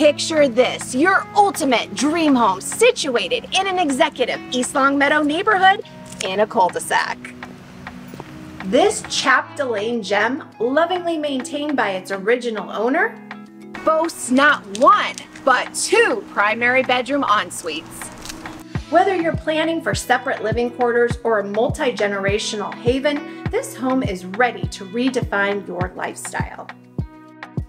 Picture this, your ultimate dream home situated in an executive East Longmeadow neighborhood in a cul-de-sac. This Chapdelaine gem, lovingly maintained by its original owner, boasts not one, but two primary bedroom en-suites. Whether you're planning for separate living quarters or a multi-generational haven, this home is ready to redefine your lifestyle.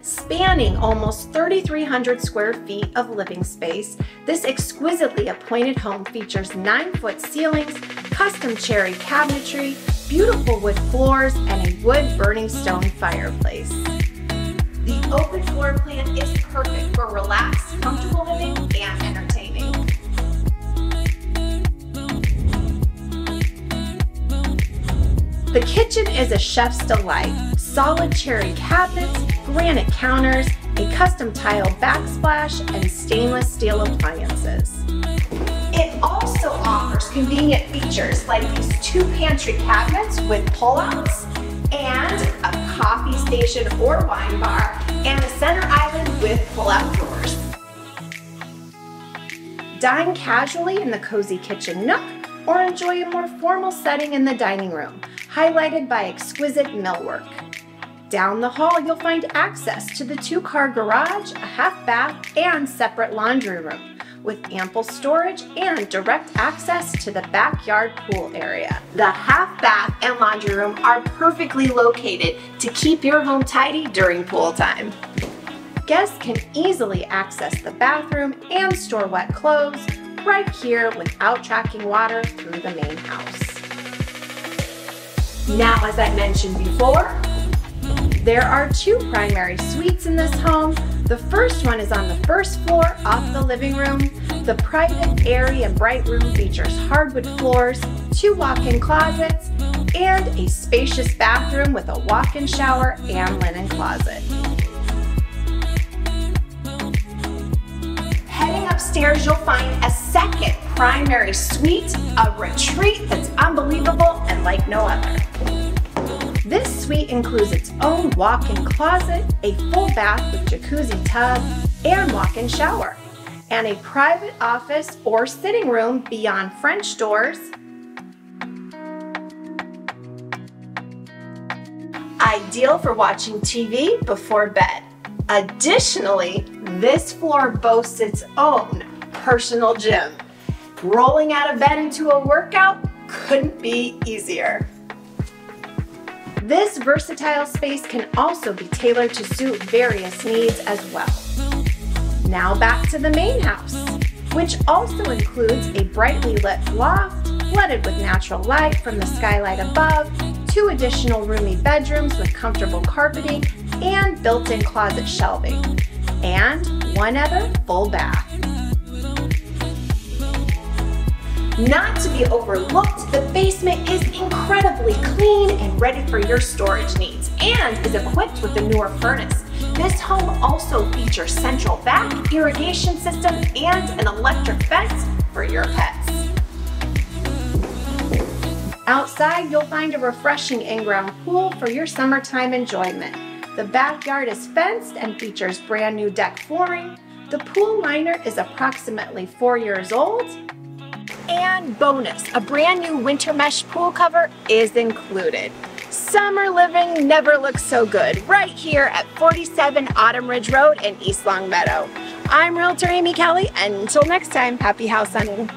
Spanning almost 3,300 square feet of living space, this exquisitely appointed home features 9-foot ceilings, custom cherry cabinetry, beautiful wood floors, and a wood burning stone fireplace. The open floor plan is perfect for relaxed, comfortable living The kitchen is a chef's delight. Solid cherry cabinets, granite counters, a custom tile backsplash, and stainless steel appliances. It also offers convenient features like these two pantry cabinets with pull-outs and a coffee station or wine bar and a center island with pull-out doors. Dine casually in the cozy kitchen nook or enjoy a more formal setting in the dining room, highlighted by exquisite millwork. Down the hall, you'll find access to the two-car garage, a half bath, and separate laundry room, with ample storage and direct access to the backyard pool area. The half bath and laundry room are perfectly located to keep your home tidy during pool time. Guests can easily access the bathroom and store wet clothes right here without tracking water through the main house. Now, as I mentioned before, there are two primary suites in this home. The first one is on the first floor off the living room. The private, airy, and bright room features hardwood floors, two walk-in closets, and a spacious bathroom with a walk-in shower and linen closet. Heading upstairs, you'll find a second primary suite, a retreat that's unbelievable and like no other. This suite includes its own walk-in closet, a full bath with jacuzzi tub, and walk-in shower, and a private office or sitting room beyond French doors, ideal for watching TV before bed. Additionally, this floor boasts its own personal gym. Rolling out of bed into a workout couldn't be easier. This versatile space can also be tailored to suit various needs as well. Now back to the main house, which also includes a brightly lit loft, flooded with natural light from the skylight above, two additional roomy bedrooms with comfortable carpeting and built-in closet shelving, and one other full bath. Not to be overlooked, the basement is incredibly clean and ready for your storage needs and is equipped with a newer furnace. This home also features central vac, irrigation system, and an electric fence for your pets. Outside, you'll find a refreshing in-ground pool for your summertime enjoyment. The backyard is fenced and features brand new deck flooring. The pool liner is approximately four years old and bonus, a brand new winter mesh pool cover is included. Summer living never looks so good right here at 47 Autumn Ridge Road in East Longmeadow. I'm Realtor Aimee Kelly and until next time, happy house hunting.